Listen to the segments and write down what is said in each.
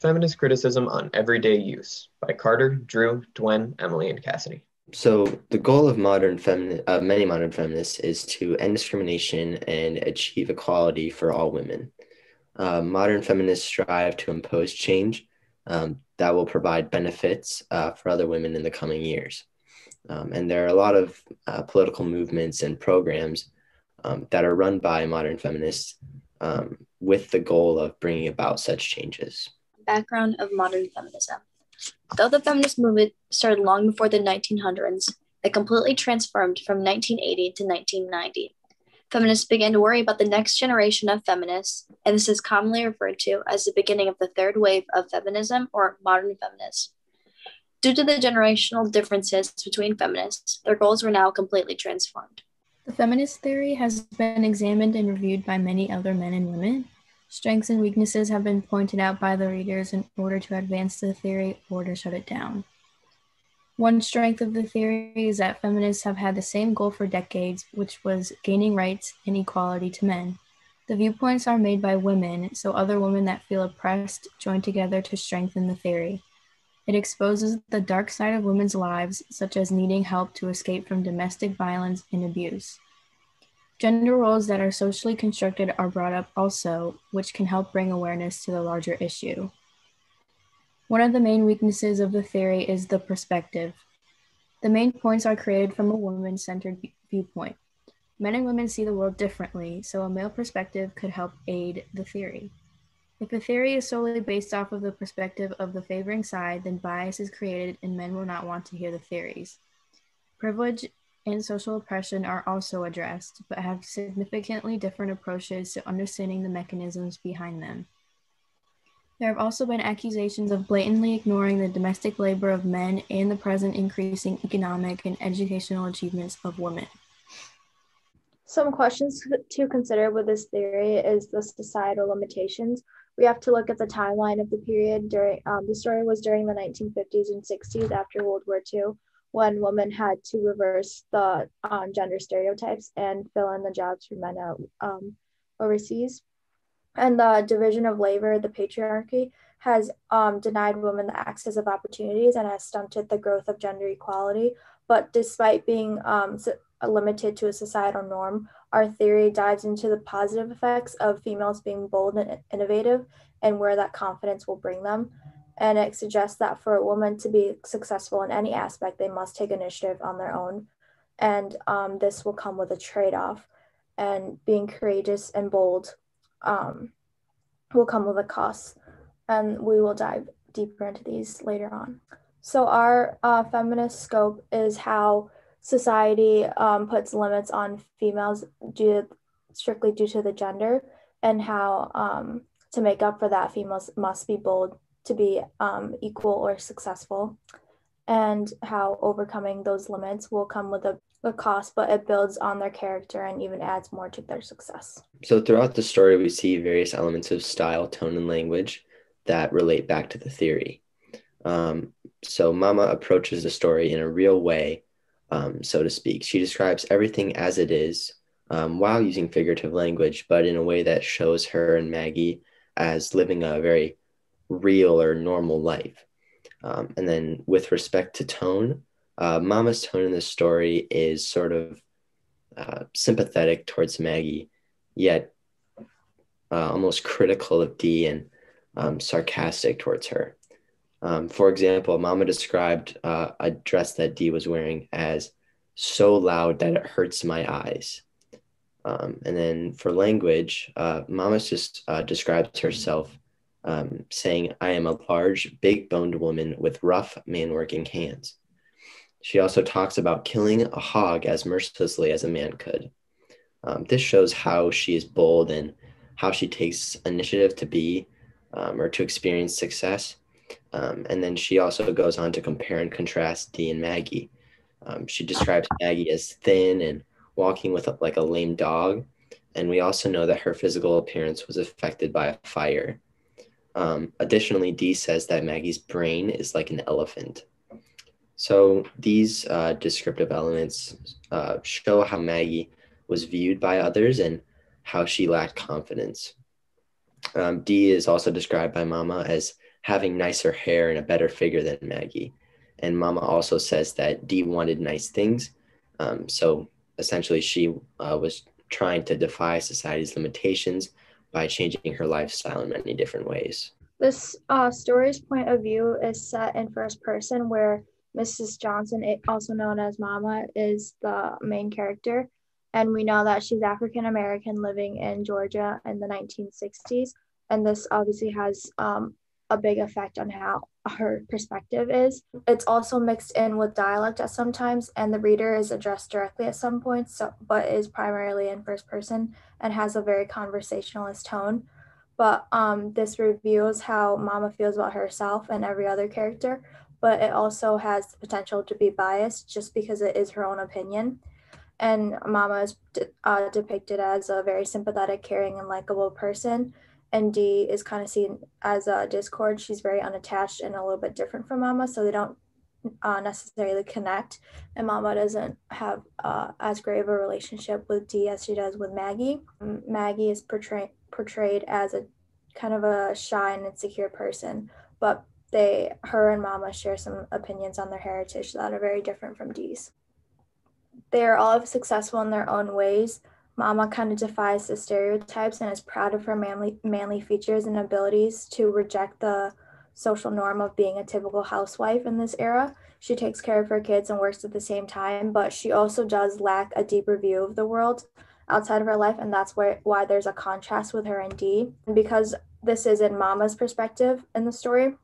Feminist Criticism on Everyday Use by Carter, Drew, Dwen, Emily, and Cassidy. So, the goal of modern femini- uh, many modern feminists is to end discrimination and achieve equality for all women. Uh, modern feminists strive to impose change um, that will provide benefits uh, for other women in the coming years. Um, and there are a lot of uh, political movements and programs um, that are run by modern feminists um, with the goal of bringing about such changes. Background of modern feminism. Though the feminist movement started long before the 1900s, it completely transformed from 1980 to 1990. Feminists began to worry about the next generation of feminists, and this is commonly referred to as the beginning of the third wave of feminism or modern feminists. Due to the generational differences between feminists, their goals were now completely transformed. The feminist theory has been examined and reviewed by many other men and women. Strengths and weaknesses have been pointed out by the readers in order to advance the theory or to shut it down. One strength of the theory is that feminists have had the same goal for decades, which was gaining rights and equality to men. The viewpoints are made by women, so other women that feel oppressed join together to strengthen the theory. It exposes the dark side of women's lives, such as needing help to escape from domestic violence and abuse. Gender roles that are socially constructed are brought up also, which can help bring awareness to the larger issue. One of the main weaknesses of the theory is the perspective. The main points are created from a woman centered viewpoint. Men and women see the world differently, so a male perspective could help aid the theory. If a theory is solely based off of the perspective of the favoring side, then bias is created and men will not want to hear the theories. Privilege and social oppression are also addressed, but have significantly different approaches to understanding the mechanisms behind them. There have also been accusations of blatantly ignoring the domestic labor of men and the present increasing economic and educational achievements of women. Some questions to consider with this theory is the societal limitations. We have to look at the timeline of the period during um, the story was during the 1950s and 60s after World War II, when women had to reverse the um, gender stereotypes and fill in the jobs for men out um, overseas and the division of labor, the patriarchy, has um, denied women the access of opportunities and has stunted the growth of gender equality. But despite being um, limited to a societal norm, our theory dives into the positive effects of females being bold and innovative and where that confidence will bring them. And it suggests that for a woman to be successful in any aspect, they must take initiative on their own. And um, this will come with a trade off. And being courageous and bold um, will come with a cost, and we will dive deeper into these later on. So, our uh, feminist scope is how society um, puts limits on females due strictly due to the gender, and how um, to make up for that, females must be bold to be um, equal or successful, and how overcoming those limits will come with a the cost, but it builds on their character and even adds more to their success. So, throughout the story, we see various elements of style, tone, and language that relate back to the theory. Um, so, Mama approaches the story in a real way, um, so to speak. She describes everything as it is um, while using figurative language, but in a way that shows her and Maggie as living a very real or normal life. Um, and then, with respect to tone, uh, Mama's tone in this story is sort of uh, sympathetic towards Maggie, yet uh, almost critical of Dee and um, sarcastic towards her. Um, for example, Mama described uh, a dress that Dee was wearing as so loud that it hurts my eyes. Um, and then for language, uh, Mama just uh, describes herself um, saying, I am a large, big boned woman with rough, man working hands. She also talks about killing a hog as mercilessly as a man could. Um, this shows how she is bold and how she takes initiative to be um, or to experience success. Um, and then she also goes on to compare and contrast Dee and Maggie. Um, she describes Maggie as thin and walking with a, like a lame dog. And we also know that her physical appearance was affected by a fire. Um, additionally, Dee says that Maggie's brain is like an elephant. So these uh, descriptive elements uh, show how Maggie was viewed by others and how she lacked confidence. Um, Dee is also described by Mama as having nicer hair and a better figure than Maggie. And Mama also says that Dee wanted nice things. Um, so essentially, she uh, was trying to defy society's limitations by changing her lifestyle in many different ways. This uh, story's point of view is set in first person, where Mrs. Johnson, also known as Mama, is the main character. And we know that she's African American living in Georgia in the 1960s. And this obviously has um, a big effect on how her perspective is. It's also mixed in with dialect at sometimes, and the reader is addressed directly at some points, so, but is primarily in first person and has a very conversationalist tone. But um, this reveals how Mama feels about herself and every other character, but it also has the potential to be biased just because it is her own opinion. And Mama is uh, depicted as a very sympathetic, caring, and likable person and Dee is kind of seen as a discord. She's very unattached and a little bit different from Mama, so they don't uh, necessarily connect. And Mama doesn't have uh, as great of a relationship with Dee as she does with Maggie. Maggie is portray- portrayed as a kind of a shy and insecure person, but they, her and Mama share some opinions on their heritage that are very different from Dee's. They are all successful in their own ways Mama kind of defies the stereotypes and is proud of her manly, manly features and abilities to reject the social norm of being a typical housewife in this era. She takes care of her kids and works at the same time, but she also does lack a deeper view of the world outside of her life, and that's why, why there's a contrast with her and Dee. And because this is in Mama's perspective in the story,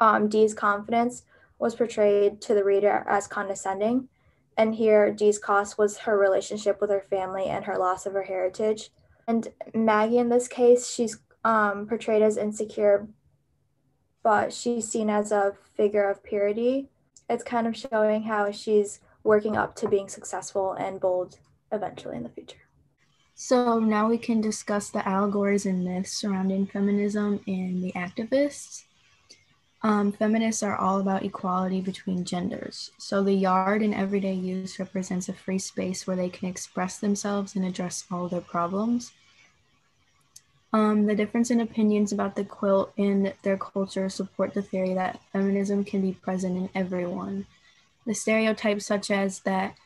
um, Dee's confidence was portrayed to the reader as condescending, and here, Dee's cost was her relationship with her family and her loss of her heritage. And Maggie, in this case, she's um, portrayed as insecure, but she's seen as a figure of purity. It's kind of showing how she's working up to being successful and bold eventually in the future. So now we can discuss the allegories and myths surrounding feminism and the activists. Um, feminists are all about equality between genders. So the yard in everyday use represents a free space where they can express themselves and address all their problems. Um, the difference in opinions about the quilt in their culture support the theory that feminism can be present in everyone. The stereotypes, such as that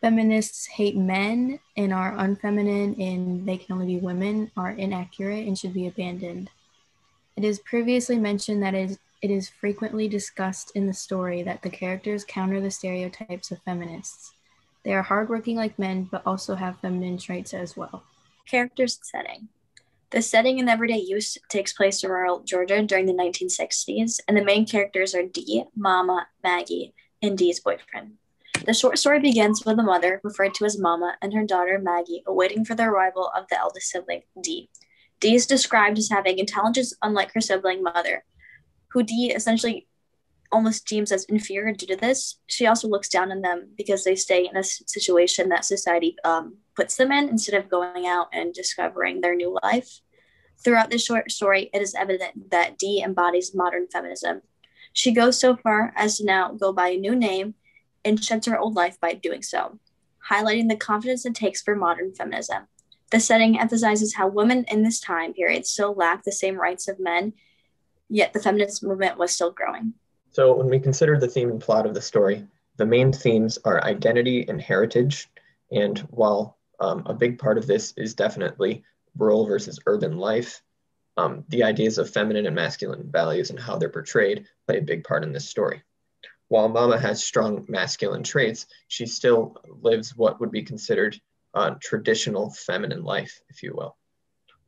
feminists hate men and are unfeminine and they can only be women, are inaccurate and should be abandoned. It is previously mentioned that it is it is frequently discussed in the story that the characters counter the stereotypes of feminists. They are hardworking like men, but also have feminine traits as well. Characters and setting. The setting in everyday use takes place in rural Georgia during the 1960s, and the main characters are Dee, Mama, Maggie, and Dee's boyfriend. The short story begins with a mother, referred to as Mama, and her daughter Maggie awaiting for the arrival of the eldest sibling, Dee. Dee is described as having intelligence unlike her sibling mother, who Dee essentially almost deems as inferior due to this. She also looks down on them because they stay in a situation that society um, puts them in instead of going out and discovering their new life. Throughout this short story, it is evident that Dee embodies modern feminism. She goes so far as to now go by a new name and sheds her old life by doing so, highlighting the confidence it takes for modern feminism. The setting emphasizes how women in this time period still lack the same rights of men yet the feminist movement was still growing. So, when we consider the theme and plot of the story, the main themes are identity and heritage. And while um, a big part of this is definitely rural versus urban life, um, the ideas of feminine and masculine values and how they're portrayed play a big part in this story. While Mama has strong masculine traits, she still lives what would be considered a traditional feminine life, if you will.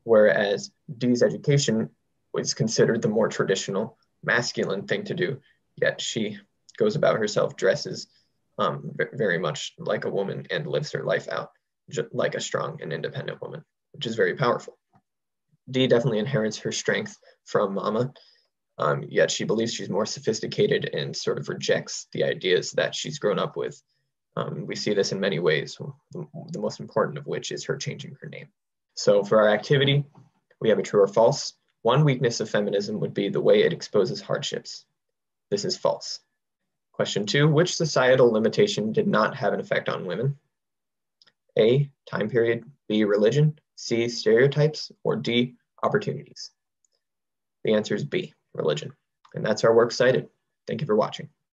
Whereas Dee's education was considered the more traditional masculine thing to do, yet she goes about herself, dresses um, very much like a woman, and lives her life out like a strong and independent woman, which is very powerful. Dee definitely inherits her strength from Mama, um, yet she believes she's more sophisticated and sort of rejects the ideas that she's grown up with. Um, we see this in many ways, the, the most important of which is her changing her name. So for our activity, we have a true or false. One weakness of feminism would be the way it exposes hardships. This is false. Question two, which societal limitation did not have an effect on women? A, time period, B, religion, C, stereotypes, or D, opportunities? The answer is B. religion. And that's our work cited. Thank you for watching.